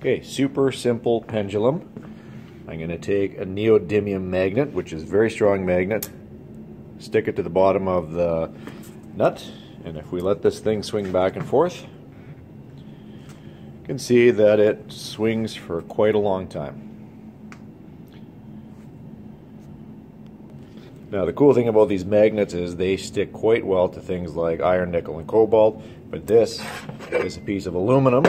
Okay, super simple pendulum. I'm going to take a neodymium magnet, which is a very strong magnet, stick it to the bottom of the nut, and if we let this thing swing back and forth, you can see that it swings for quite a long time. Now the cool thing about these magnets is they stick quite well to things like iron, nickel, and cobalt, but this is a piece of aluminum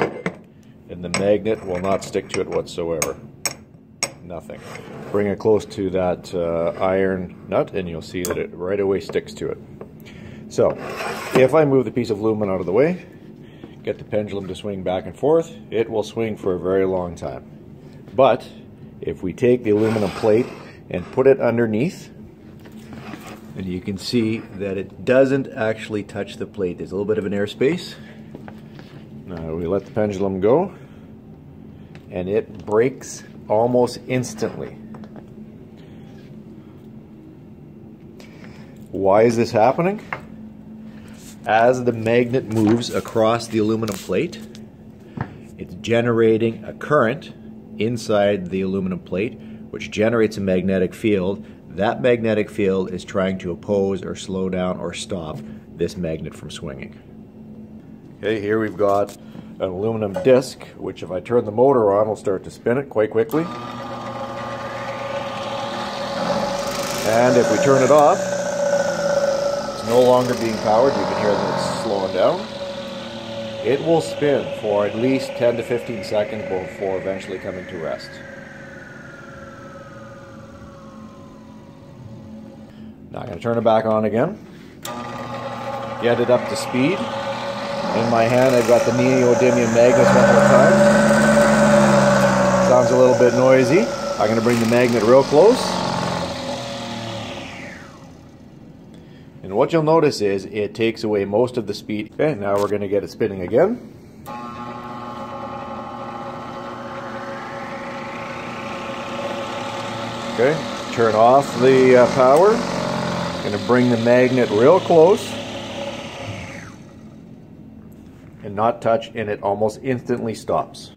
and the magnet will not stick to it whatsoever. Nothing. Bring it close to that uh, iron nut and you'll see that it right away sticks to it. So, if I move the piece of aluminum out of the way, get the pendulum to swing back and forth, it will swing for a very long time. But, if we take the aluminum plate and put it underneath, and you can see that it doesn't actually touch the plate. There's a little bit of an airspace. Now we let the pendulum go and it brakes almost instantly. Why is this happening? As the magnet moves across the aluminum plate, it's generating a current inside the aluminum plate, which generates a magnetic field. That magnetic field is trying to oppose or slow down or stop this magnet from swinging. Okay, here we've got an aluminum disc, which if I turn the motor on will start to spin it quite quickly. And if we turn it off, it's no longer being powered. You can hear that it's slowing down. It will spin for at least 10 to 15 seconds before eventually coming to rest. Now I'm going to turn it back on again. Get it up to speed. In my hand, I've got the neodymium magnets one more time. Sounds a little bit noisy. I'm going to bring the magnet real close. And what you'll notice is it takes away most of the speed. Okay, now we're going to get it spinning again. Okay, turn off the uh, power. Going to bring the magnet real close. And not touch and it almost instantly stops.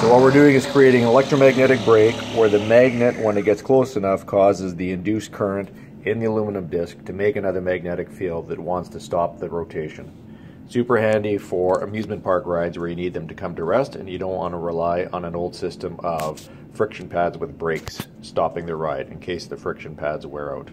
So what we're doing is creating an electromagnetic brake where the magnet, when it gets close enough, causes the induced current in the aluminum disc to make another magnetic field that wants to stop the rotation. Super handy for amusement park rides where you need them to come to rest and you don't want to rely on an old system of friction pads with brakes stopping the ride in case the friction pads wear out.